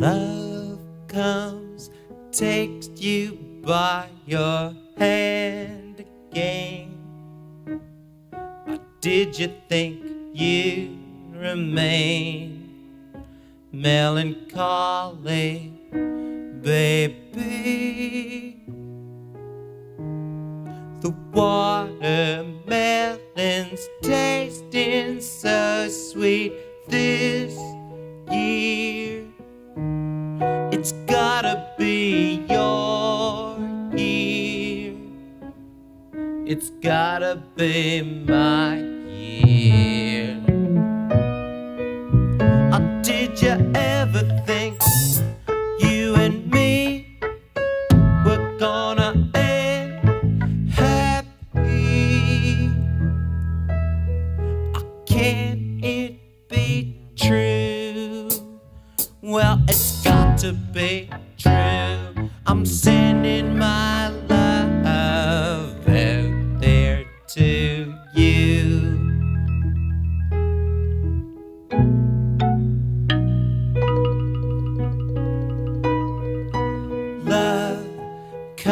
Love comes, takes you by your hand again. Or did you think you'd remain melancholy, baby? The watermelon's tasting so sweet this year. It's gotta be my year. Or did you ever think you and me were gonna end happy? Or can it be true? Well, it's got to be true. I'm sending my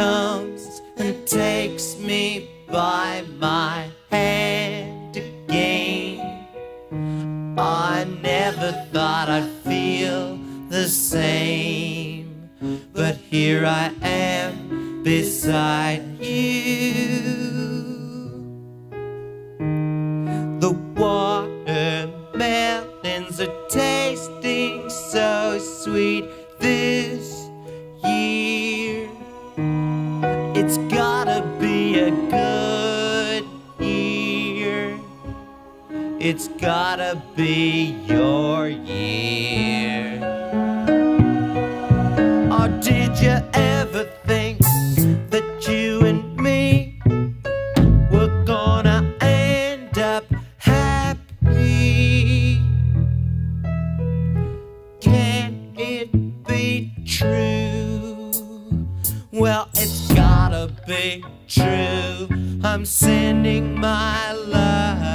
comes and takes me by my hand again. I never thought I'd feel the same, but here I am beside you. The watermelons are tasting so sweet this year. It's gotta be your year. Or did you ever think that you and me were gonna end up happy? Can it be true? Well, it's gotta be true. I'm sending my love.